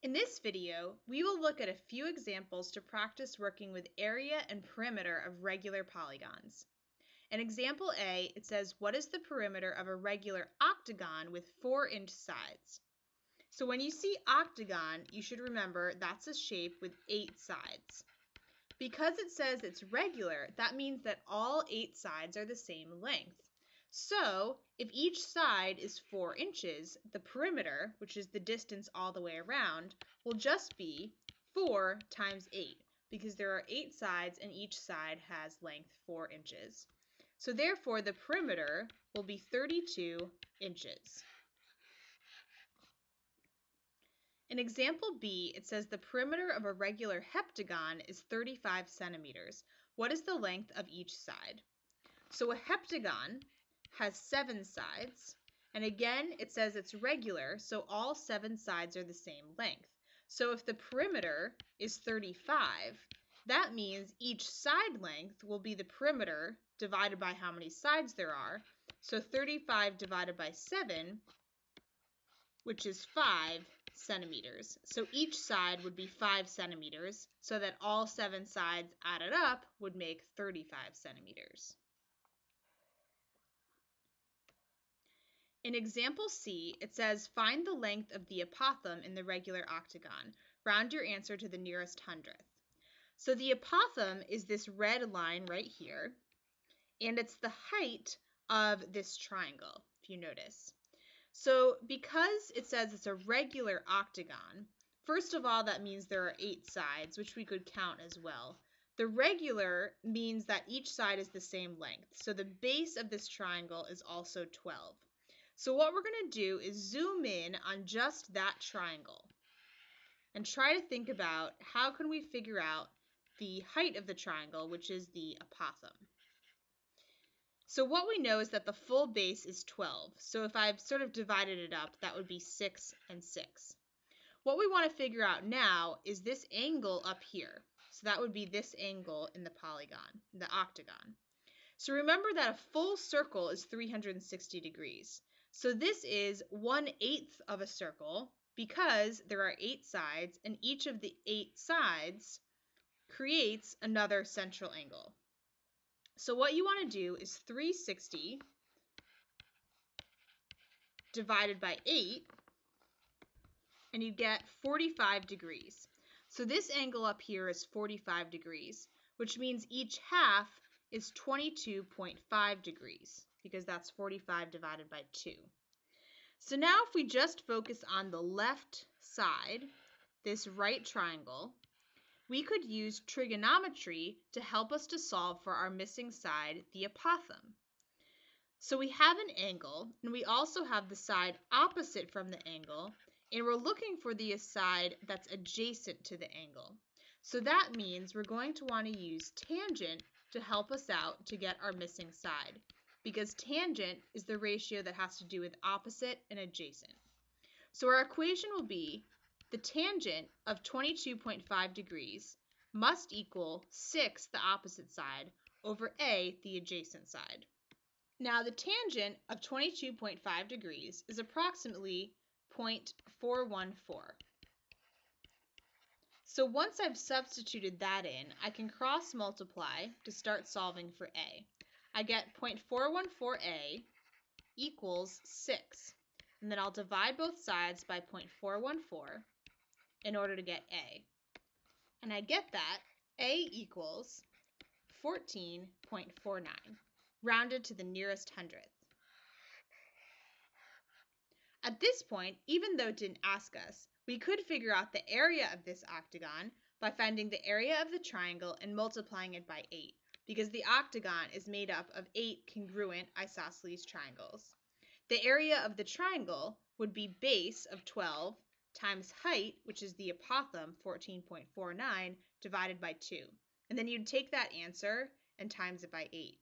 In this video, we will look at a few examples to practice working with area and perimeter of regular polygons. In example A, it says, what is the perimeter of a regular octagon with 4-inch sides? So when you see octagon, you should remember that's a shape with 8 sides. Because it says it's regular, that means that all 8 sides are the same length. So if each side is 4 inches, the perimeter, which is the distance all the way around, will just be 4 times 8 because there are 8 sides and each side has length 4 inches. So therefore the perimeter will be 32 inches. In example B, it says the perimeter of a regular heptagon is 35 centimeters. What is the length of each side? So a heptagon has seven sides. And again, it says it's regular, so all seven sides are the same length. So if the perimeter is 35, that means each side length will be the perimeter divided by how many sides there are. So 35 divided by 7, which is 5 centimeters. So each side would be 5 centimeters, so that all seven sides added up would make 35 centimeters. In example C, it says find the length of the apothem in the regular octagon. Round your answer to the nearest hundredth. So the apothem is this red line right here, and it's the height of this triangle, if you notice. So because it says it's a regular octagon, first of all, that means there are eight sides, which we could count as well. The regular means that each side is the same length. So the base of this triangle is also 12. So what we're going to do is zoom in on just that triangle and try to think about how can we figure out the height of the triangle, which is the apothem. So what we know is that the full base is 12. So if I've sort of divided it up, that would be 6 and 6. What we want to figure out now is this angle up here. So that would be this angle in the polygon, the octagon. So remember that a full circle is 360 degrees. So this is 1 eighth of a circle because there are eight sides and each of the eight sides creates another central angle. So what you want to do is 360 divided by 8 and you get 45 degrees. So this angle up here is 45 degrees, which means each half is 22.5 degrees because that's 45 divided by 2. So now if we just focus on the left side, this right triangle, we could use trigonometry to help us to solve for our missing side, the apothem. So we have an angle, and we also have the side opposite from the angle, and we're looking for the side that's adjacent to the angle. So that means we're going to want to use tangent to help us out to get our missing side because tangent is the ratio that has to do with opposite and adjacent. So our equation will be the tangent of 22.5 degrees must equal 6, the opposite side, over A, the adjacent side. Now the tangent of 22.5 degrees is approximately 0.414. So once I've substituted that in, I can cross multiply to start solving for A. I get 0.414a equals 6. And then I'll divide both sides by 0.414 in order to get a. And I get that a equals 14.49, rounded to the nearest hundredth. At this point, even though it didn't ask us, we could figure out the area of this octagon by finding the area of the triangle and multiplying it by 8 because the octagon is made up of eight congruent isosceles triangles. The area of the triangle would be base of 12 times height, which is the apothem, 14.49, divided by 2. And then you'd take that answer and times it by 8.